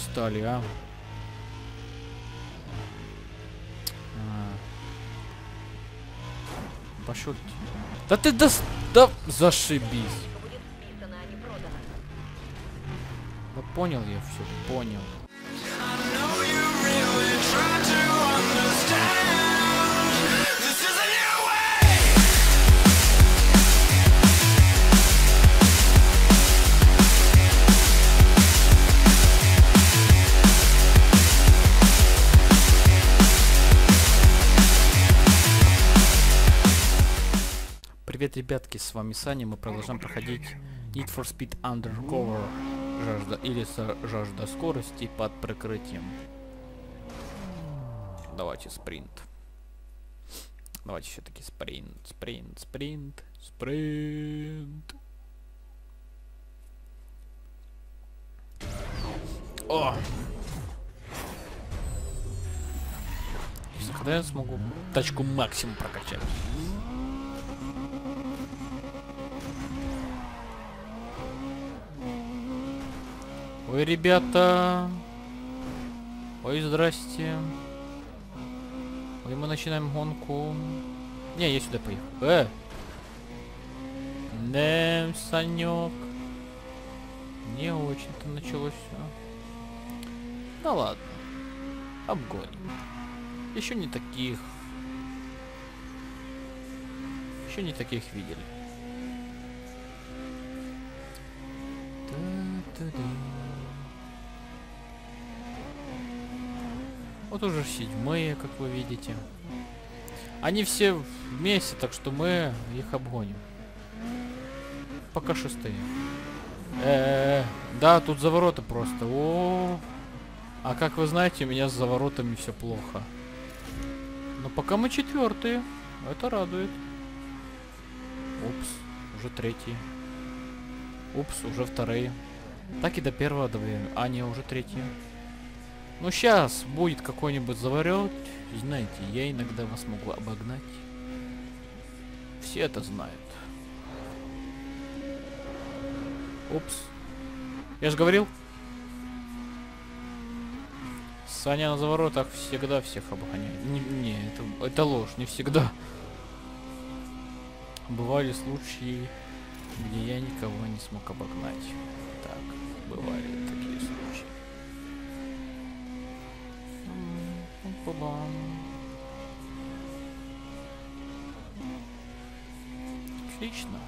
стали, а? А. Пошел. Да ты да, да зашибись. а. Да понял я все, понял. Привет, ребятки, с вами Саня, мы продолжаем проходить Need for Speed Undercover жажда или жажда скорости под прикрытием. Давайте спринт. Давайте все-таки спринт, спринт, спринт, спринт. О! Когда я смогу тачку максимум прокачать? Ой, ребята. Ой, здрасте. Ой, мы начинаем гонку. Не, я сюда поехал. Э! Не, Санек. Не очень-то началось все. Да ладно. Обгоним. Еще не таких. Еще не таких видели. Вот уже седьмые, как вы видите. Они все вместе, так что мы их обгоним. Пока шестые. Э, да, тут завороты просто. О, а как вы знаете, у меня с заворотами все плохо. Но пока мы четвертые, это радует. Упс, уже третий. Упс, уже вторые. Так и до первого добавим. А, не, уже третьи. Ну, сейчас будет какой-нибудь заворот. Знаете, я иногда вас могу обогнать. Все это знают. Упс. Я же говорил. Саня на заворотах всегда всех обгоняет. Не, не это, это ложь, не всегда. Бывали случаи, где я никого не смог обогнать. Так, бывали такие М, пам-пам. Отлично.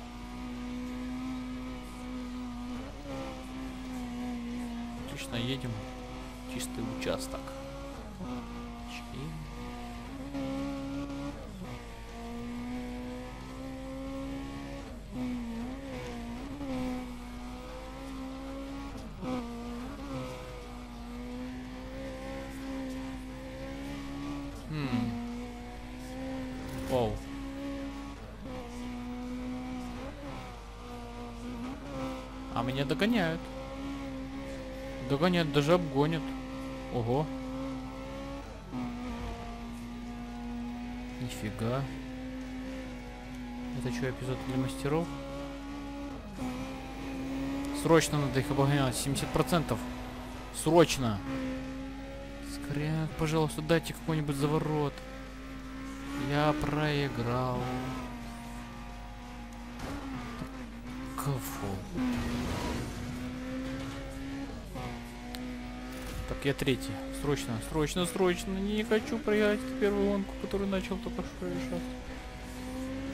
Отлично, едем. Чистый участок. Чи- Хм. Оу. А меня догоняют. Догоняют, даже обгонят. Ого. Нифига. Это что, эпизод для мастеров? Срочно надо их обгонять. 70%. Срочно. Скорее, пожалуйста, дайте какой-нибудь заворот. Я проиграл. Кафу. Так, я третий. Срочно, срочно, срочно. Не хочу проиграть первую гонку, которую начал только что решать.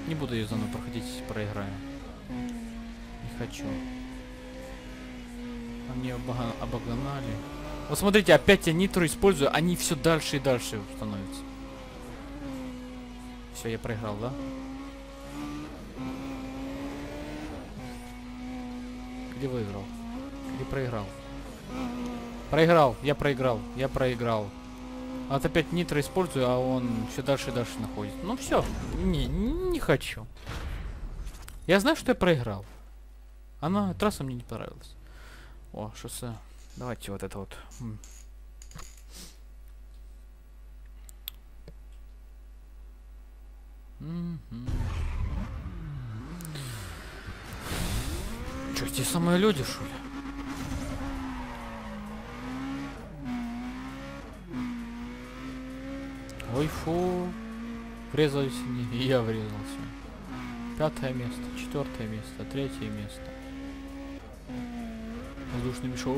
Не буду ее заново проходить, проиграю. Не хочу. Они обогнали. Вот смотрите, опять я нитро использую, они все дальше и дальше становятся. Все, я проиграл, да? Где выиграл? Где проиграл? Проиграл, я проиграл, я проиграл. А Вот опять нитро использую, а он все дальше и дальше находит. Ну все, не, не хочу. Я знаю, что я проиграл. Она, трасса мне не понравилась. О, шоссе. Давайте вот это вот. м. те самые люди, что ли? Ой, фу. Врезались мне, и я врезался. Пятое место, четвертое место, третье место. Воздушный мешок.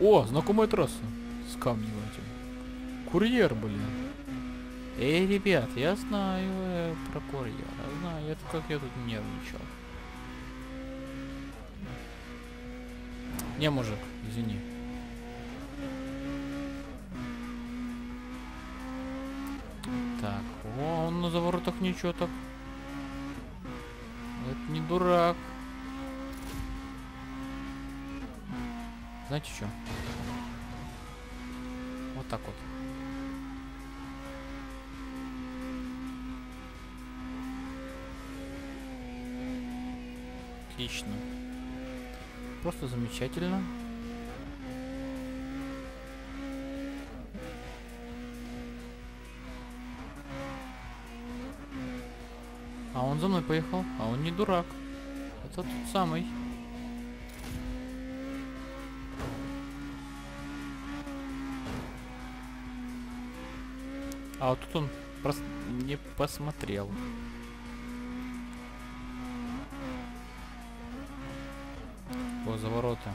О, знакомая трасса. С камнем этим. Курьер, блин. Эй, ребят, я знаю э, про курьера. Знаю, это как я тут нервничал. Не, мужик, извини. Так, о, он на заворотах ничего так. Это не дурак. Знаете что? Вот так вот. Отлично. Просто замечательно. А он за мной поехал, а он не дурак. Это тот самый. А вот тут он просто не посмотрел. О, за ворота.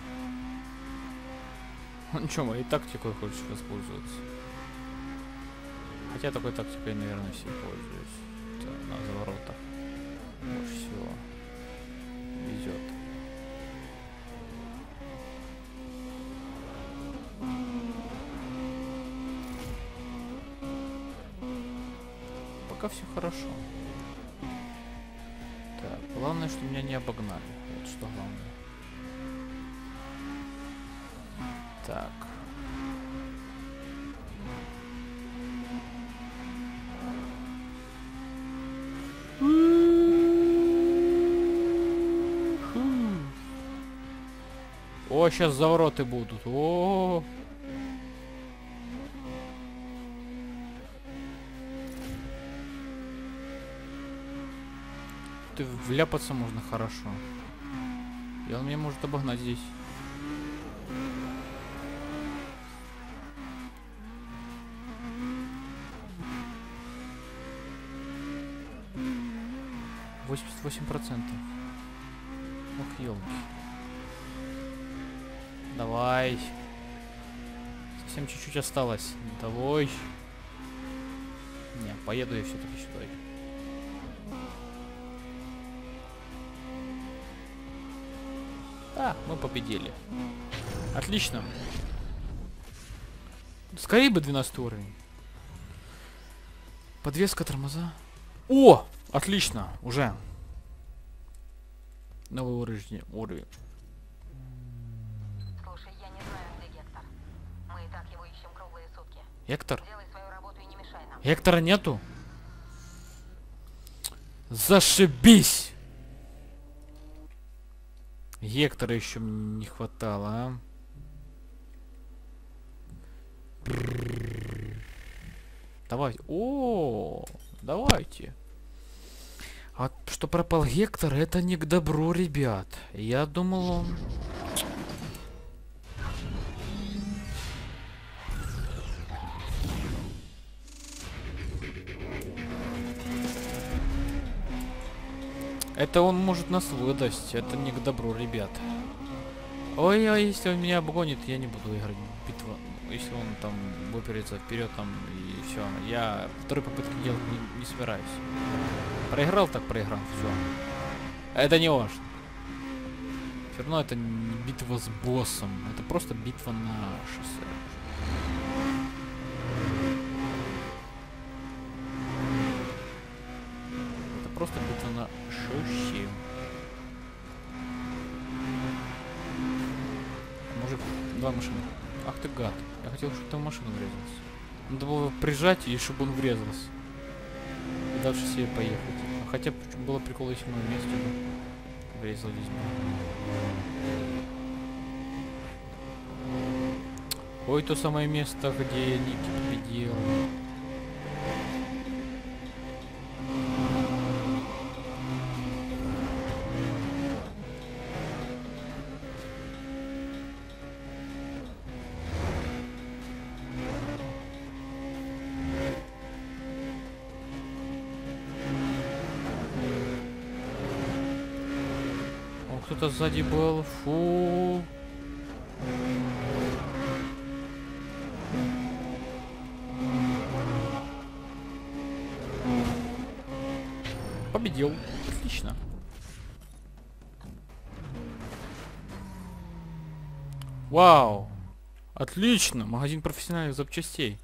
Ну чё, моей тактикой хочешь воспользоваться? Хотя такой тактикой, наверное, все пользуюсь. Это на заворотах. Больше всего. Везет. Пока все хорошо. Так, главное, что меня не обогнали. Вот что главное. Так. О, сейчас завороты будут. О. Ты вляпаться можно хорошо. И он меня может обогнать здесь. Процентов. Ох, елки. Давай. Совсем чуть-чуть осталось. Давай. Не, поеду я все-таки сюда. Да, мы победили. Отлично. Скорее бы 12 уровень. Подвеска тормоза. О! Отлично, уже. Новый уровень. уровень. Слушай, я не знаю, где Гектор. Мы и так его ищем круглые сутки. Гектор? Делай свою работу и не мешай нам. Гектора нету? Зашибись! Гектора еще не хватало, а? Давайте. О, давайте. А что пропал Гектор, это не к добру, ребят. Я думал, он... Это он может нас выдасть. Это не к добру, ребят. Ой, а если он меня обгонит, я не буду играть в битву. Если он там выперется вперед там и все. Я второй попытки делать не, не собираюсь. Проиграл, так проиграл. Все. Это не важно. Все равно это не битва с боссом. Это просто битва на шоссе. Это просто битва на шоссе. Мужик, два машины. Ах ты гад. Я хотел, чтобы ты в машину врезался. Надо было прижать и чтобы он врезался. И дальше себе поехать. А Хотя было прикол, если мы вместе бы врезались бы. Ой, то самое место, где Ники победил. Кто-то сзади был. Фу. Победил. Отлично. Вау. Отлично. Магазин профессиональных запчастей.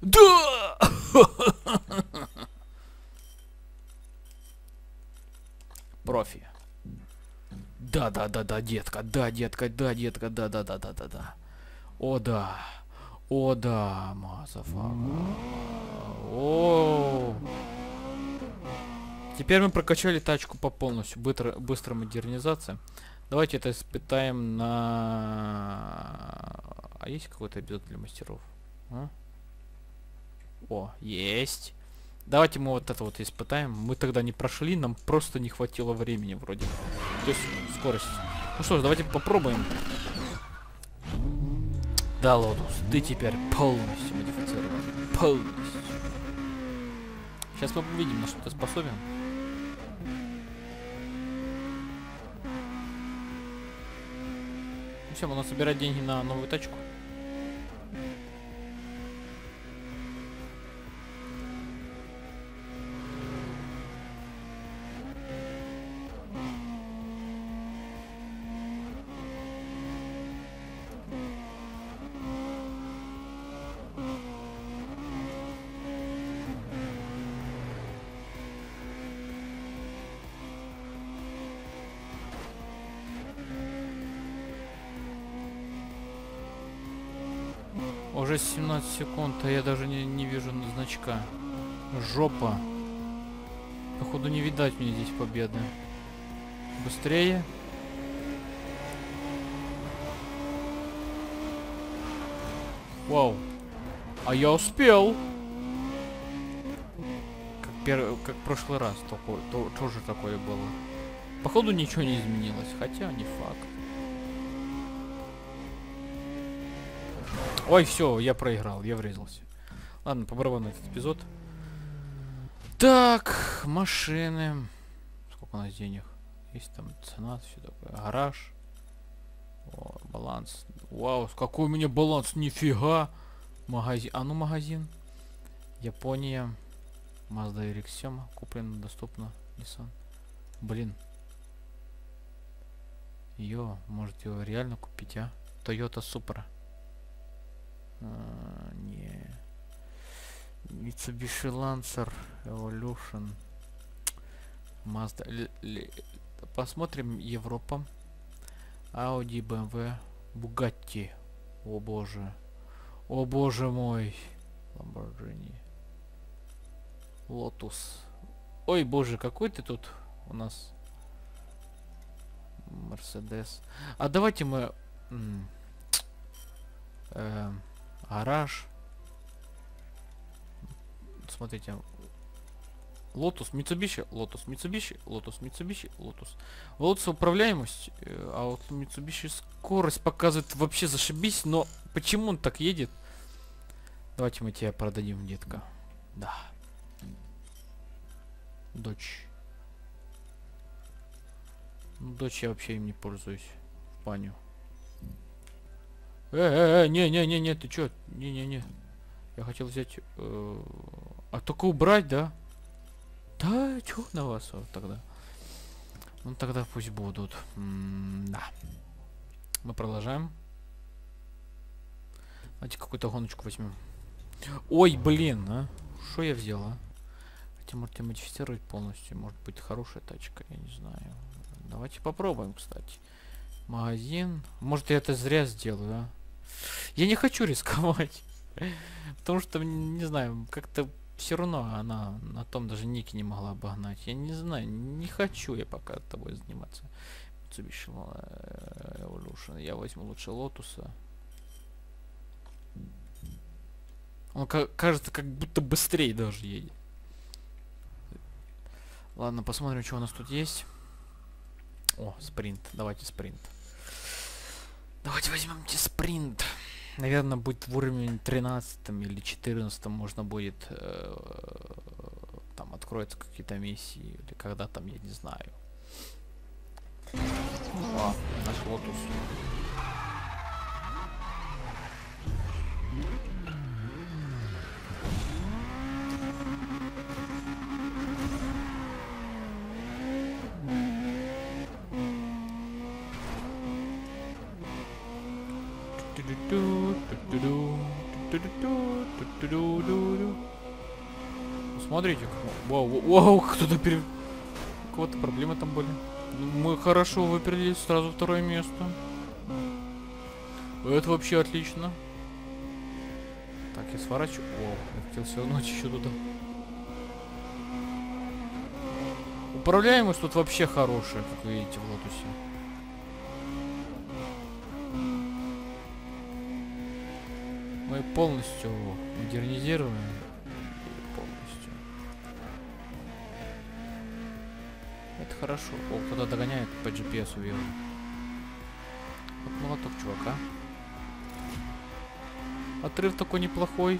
Да! Профи. Да, да, да, да, детка, да, детка, да, детка, да, да, да, да, да, да. О, да. О, да, motherfucker. О. Теперь мы прокачали тачку по полностью. Быстро, быстрая модернизация. Давайте это испытаем на... А есть какой-то эпизод для мастеров? А? О, есть. Давайте мы вот это вот испытаем. Мы тогда не прошли, нам просто не хватило времени вроде. То есть скорость. Ну что ж, давайте попробуем. Да, Lotus, ты теперь полностью модифицирован. Полностью. Сейчас мы увидим, на что ты способен. Ну все, можно собирать деньги на новую тачку. Уже 17 секунд, а я даже не, не вижу значка. Жопа. Походу не видать мне здесь победы. Быстрее. Вау. А я успел. Как, пер... как прошлый раз такое, то, тоже такое было. Походу ничего не изменилось, хотя не факт. Ой, все, я проиграл, я врезался. Ладно, по барабану этот эпизод. Так, машины. Сколько у нас денег? Есть там цена, все такое. Гараж. О, баланс. Вау, какой у меня баланс, нифига. Магазин. А ну магазин. Япония. Mazda RX-7. Куплено, доступно. Nissan. Блин. Йо, может его реально купить, а? Toyota Supra. А, не. Mitsubishi Lancer Evolution. Mazda. Л Л Посмотрим Европа. Audi, BMW, Bugatti. О боже. О боже мой. Lamborghini. Lotus. Ой, боже, какой ты тут у нас? Мерседес. А давайте мы... Э, гараж. Смотрите. Lotus, Mitsubishi, Lotus, Mitsubishi, Lotus, Mitsubishi, Lotus. Lotus управляемость, э, а вот Mitsubishi скорость показывает вообще зашибись, но почему он так едет? Давайте мы тебя продадим, детка. Да. Дочь. Ну, дочь я вообще им не пользуюсь. В баню. Э, э, э, не, не, не, не, ты чё? Не, не, не. Я хотел взять. Э, а только убрать, да? Да, чё на вас вот тогда? Ну тогда пусть будут. М да. Мы продолжаем. Давайте какую-то гоночку возьмем. Ой, блин, а? Что я взял, а? Хотя, может, модифицировать полностью. Может быть, хорошая тачка, я не знаю. Давайте попробуем, кстати. Магазин. Может, я это зря сделаю, а? Я не хочу рисковать. Потому что, не знаю, как-то все равно она на том даже Ники не могла обогнать. Я не знаю, не хочу я пока тобой заниматься. Mitsubishi Evolution. Я возьму лучше Lotus а. Он кажется, как будто быстрее даже едет. Ладно, посмотрим, что у нас тут есть. О, спринт. Давайте спринт. Давайте возьмем спринт. Наверное, будет в уровне 13 или 14 можно будет э, там от, откроются какие-то миссии, или когда там, я не знаю. О, наш Lotus. Смотрите, как- вау, вау, кто-то пере... Кого-то проблемы там были. Ну, Мы хорошо выперлись, сразу второе место. Это вообще отлично. Так, я сворачиваю. О, я хотел свернуть еще туда. Управляемость тут вообще хорошая, как вы видите в лотусе. Мы полностью модернизируем. Полностью. Это хорошо. О, кто-то догоняет по GPS увидел. Вот молоток чувака. Отрыв такой неплохой.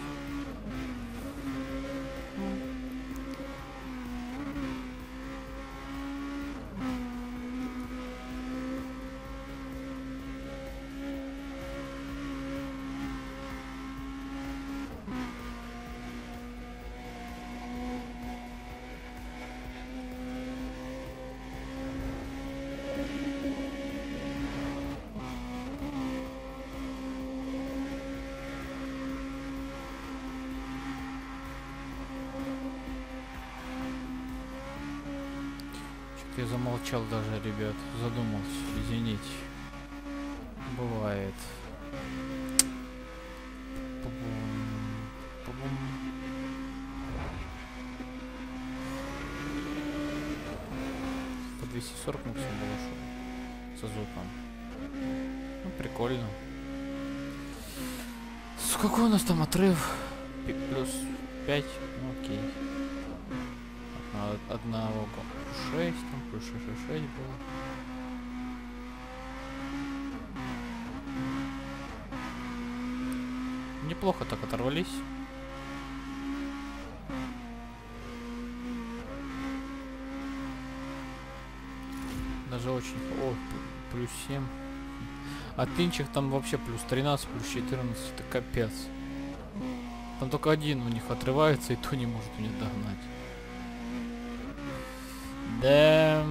Я замолчал даже, ребят. Задумался. Извините. Бывает. По 240 максимум было шо. С азотом. Ну, прикольно. С какой у нас там отрыв? Пи- Плюс 5? Ну окей. Одна- Одного го- 6, там плюс 6, 6, 6 было. Неплохо так оторвались. Даже очень... О, плюс 7. А тынчих там вообще плюс 13, плюс 14. Это капец. Там только один у них отрывается, и то не может меня догнать. Да.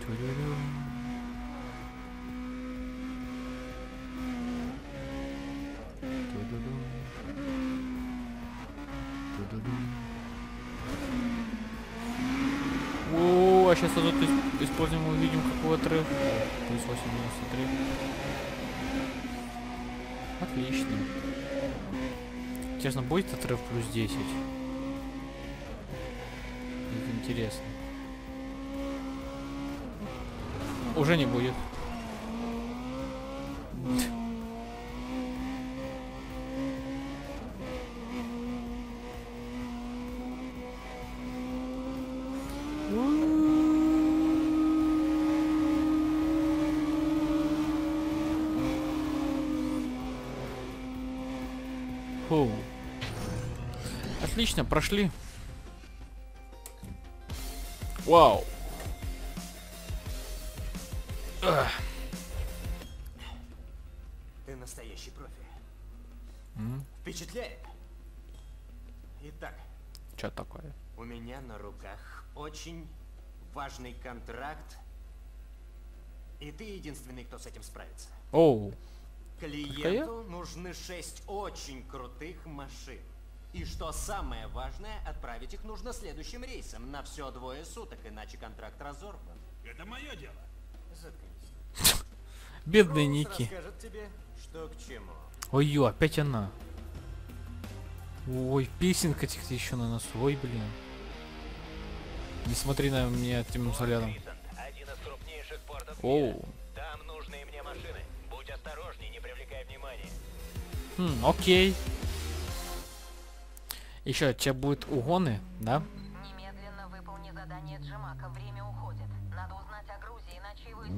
Ту-ду-ду. Ту-ду-ду. Ту-ду-ду. О, а сейчас азот ис- используем, увидим какой отрыв. О, Плюс 83. Отлично. Честно, будет отрыв плюс 10? Это интересно. Уже не будет. Отлично, прошли. Вау. Ты настоящий профи. М, Впечатляет. Итак, Чё такое? у меня на руках очень важный контракт. И ты единственный, кто с этим справится. Оу. Клиенту нужны шесть очень крутых машин. И что самое важное, отправить их нужно следующим рейсом на все двое суток, иначе контракт разорван. Это мое дело. Заткнись. Бедный Роуз Ники. расскажет тебе, что к чему. Ой, ё, опять она. Ой, песенка этих еще на носу. Ой, блин. Не смотри на меня этим взглядом. один из крупнейших портов Оу. Там нужные мне машины. Будь осторожней, не привлекай внимания. Хм, окей. Еще, у тебя будут угоны, да? Немедленно выполни задание Джимака. Время уходит.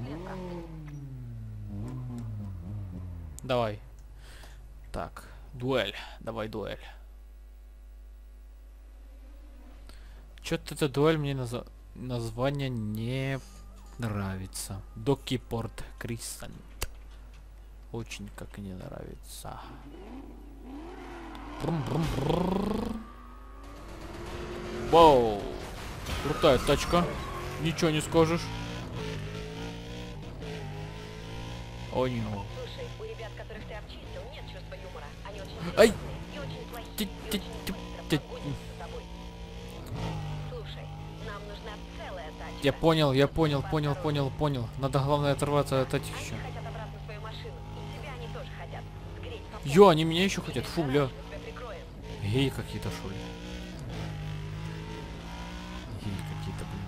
центра. Давай. Так, дуэль. Давай дуэль. Чё-то эта дуэль мне наза- название не нравится. Докипорт Крисант. Очень как не нравится. Вау. Крутая тачка. Ничего не скажешь. О, не. Слушай, у ребят, которых ты обчистил, нет чувства юмора. Они очень Ай! и очень плохие, и очень. Слушай, нам нужна целая тачка. Я понял, я понял, понял, понял, понял. Надо главное оторваться от этих еще. Ё, они меня еще хотят. Фу, бля. Геи какие-то, что ли? Геи какие-то, блин.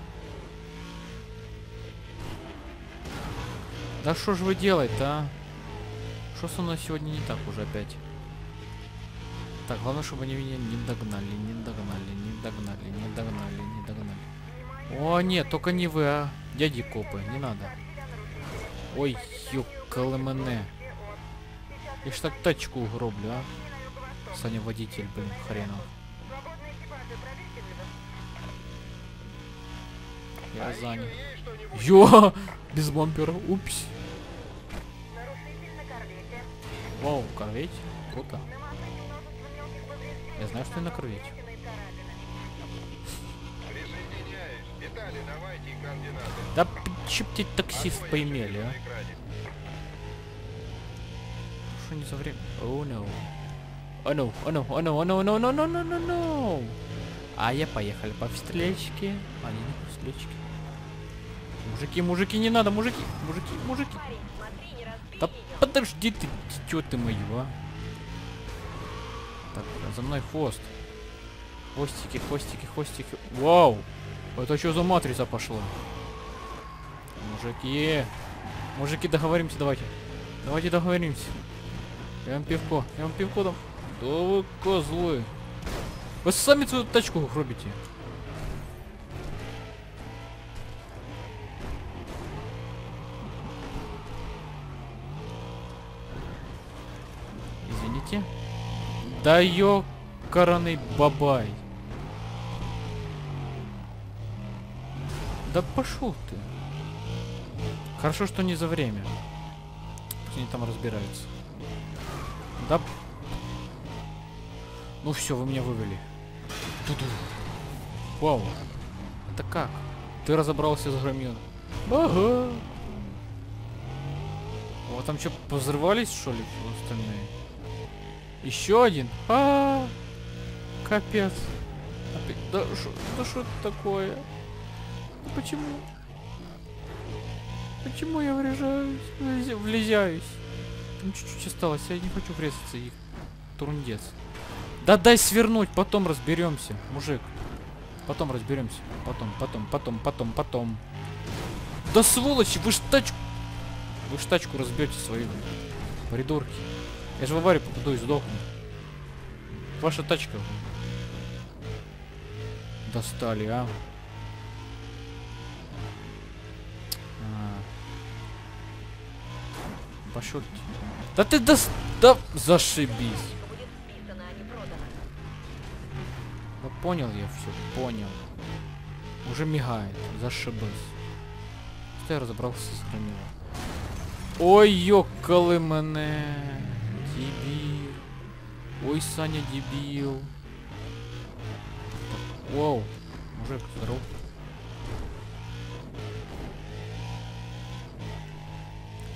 Да что ж вы делаете, а? Что со мной сегодня не так уже опять? Так, главное, чтобы они меня не догнали, не догнали, не догнали, не догнали, не догнали. О, нет, только не вы, а. Дяди копы, не надо. Ой, ёкалы мене. Я ж так тачку угроблю, а. Саня водитель, блин, хренов. Я занят. Ё! Без бампера. Упс. Вау, корветь. Круто. Я знаю, что я на корвете. Да тебе таксист поимели, а? Что не за время? О, no. О, no, о, no, о, no, о, no, no, no, no, no, no, no. А я поехали по встречке. Они не по встречке. Мужики, мужики, не надо, мужики, мужики, мужики. Не Да подожди ты, чё ты мою, а? Так, за мной хвост. Хвостики, хвостики, хвостики. Вау! Это что за матрица пошла? Мужики! Мужики, договоримся, давайте. Давайте договоримся. Я вам пивко, я вам пивко дам. Да вы козлы. Вы сами свою тачку гробите. Извините. Да ёкараный бабай. Да пошел ты. Хорошо, что не за время. Пусть они там разбираются. Да. Ну все, вы меня вывели. Ту-ду. Вау. Это как? Ты разобрался с громил. Ага. Вот там что, позрывались, что ли, остальные? Еще один. А, капец. Опять- Да что, да это такое? Почему? Почему я врежаюсь? Влез- Влезяюсь. Там чуть-чуть осталось, я не хочу врезаться и турундец. Да дай свернуть, потом разберемся, мужик. Потом разберемся. Потом, потом, потом, потом, потом. Да сволочи, вы ж тачку... Вы ж тачку разбьете свою. Придурки. Я же в аварию попаду и сдохну. Ваша тачка. Достали, а? А. Пошел. Да ты дос... Да зашибись. Понял я все, понял. Уже мигает, зашибись. Что я разобрался с громилом? Ой, ёкалы мене. Дебил. Ой, Саня дебил. Воу. Мужик, здоров.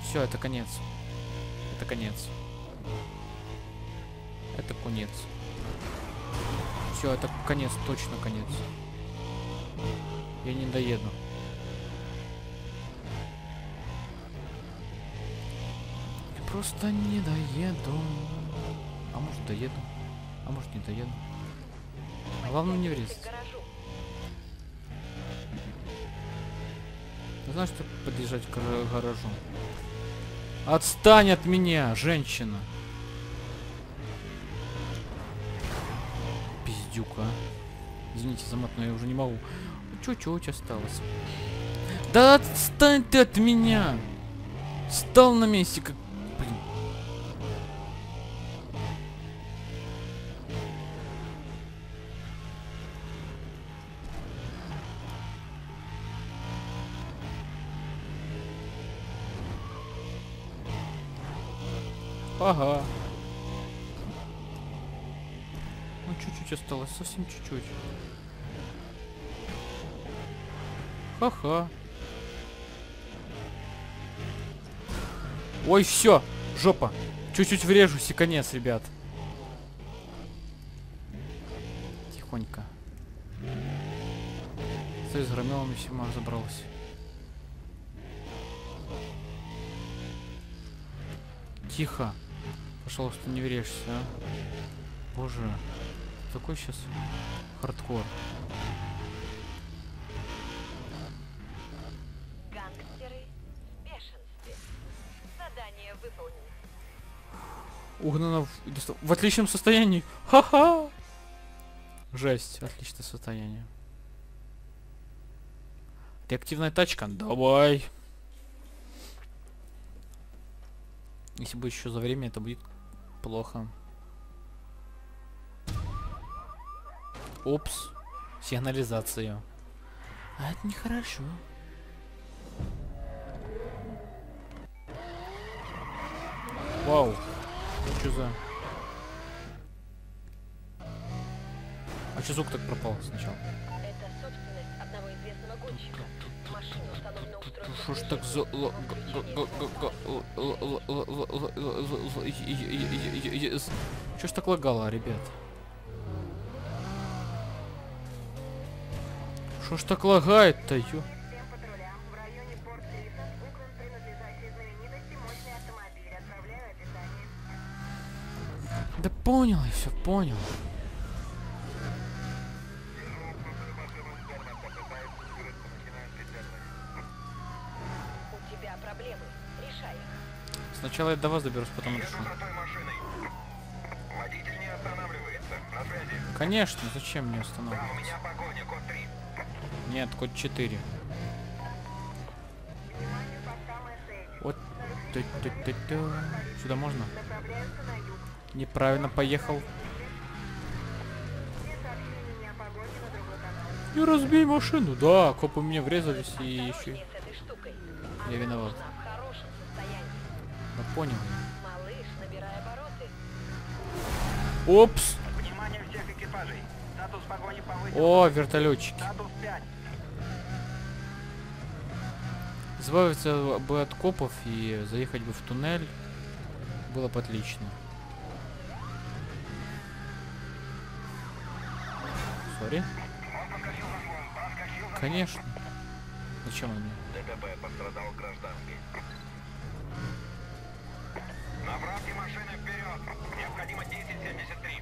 Все, это конец. Это конец. Это конец. Все, это конец, точно конец. Я не доеду. Я просто не доеду. А может доеду. А может не доеду. Главное не. Ты знаешь, что подъезжать к гара- гаражу? Отстань от меня, женщина! Пиздюка. Извините за мат, но я уже не могу. Чуть-чуть осталось. Да отстань ты от меня! Стал на месте, как... Блин. Ага. Ну, чуть-чуть осталось, совсем чуть-чуть. Ха-ха. Ой, все, жопа. Чуть-чуть врежусь и конец, ребят. Тихонько. Ты с громелами всема разобрался. Тихо. Пожалуйста, не врежься, а. Боже. Такой сейчас хардкор. Гангстеры в бешенстве. Задание выполнено. Угнана в, в отличном состоянии. Ха-ха! Жесть, отличное состояние. Реактивная тачка? Давай. Если будет еще за время, это будет плохо. Опс. Сигнализация. А это нехорошо. Вау. Что за... А что звук так пропал сначала? Это собственность одного известного гонщика. В машине установлено устройство Что ж так за... ла- га- га- га- га- Что ж так лагает-то, ё... Да понял я все, понял. Сначала я до вас доберусь, потом решу. Конечно, зачем мне останавливаться? Да, у меня погоня, код 3. Нет, код 4. Вот. Ту -ту -ту. Сюда можно? Неправильно поехал. Не разбей машину. Да, копы мне врезались и еще. Я виноват. Да понял. Опс. О, вертолетчики. Статус Избавиться бы от копов и заехать бы в туннель было бы отлично. Сори. Конечно. Зачем он мне? ДТП пострадал гражданский. Направьте машины вперед. Необходимо 1073.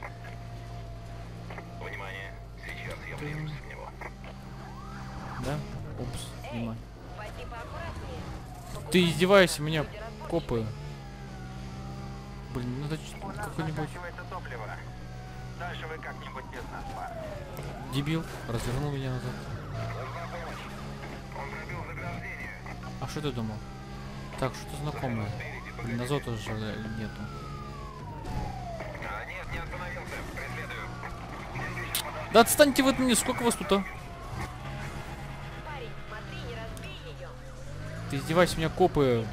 Внимание. Сейчас я врежусь в него. Да? Упс, внимание. Ты издеваешься, меня копы. Блин, ну надо какой-нибудь... Дебил, развернул меня назад. А что ты думал? Так, что-то знакомое. Блин, азота уже э, нету. Да отстаньте вы от меня, сколько вас тут, а? Ты издевайся, меня копы.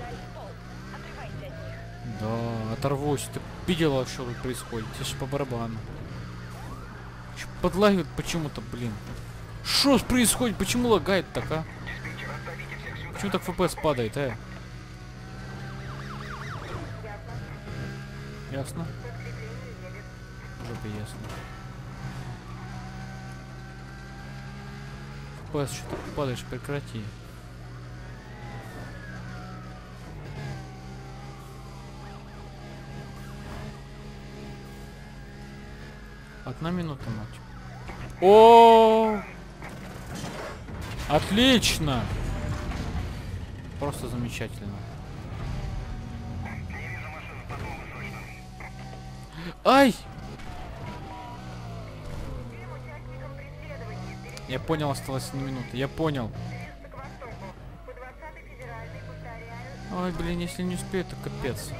Да, оторвусь. Ты видела, что тут происходит? Тебе ж по барабану. Чё подлагивает почему-то, блин. Что происходит? Почему лагает так, а? Почему так FPS падает, э? Ясно? Жопе ясно. FPS, что ты падаешь, прекрати. Одна минута, мать. О! Отлично! Просто замечательно. Ай! Я понял, осталось одна минута. Я понял. Ой, блин, если не успею, то капец.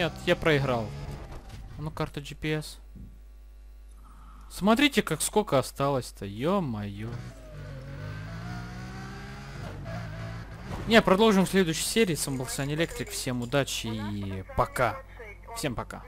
Нет, я проиграл. А ну карта GPS. Смотрите, как сколько осталось-то. Ё-моё. Не, продолжим в следующей серии. С вами был Сан Электрик. Всем удачи и пока. Всем пока.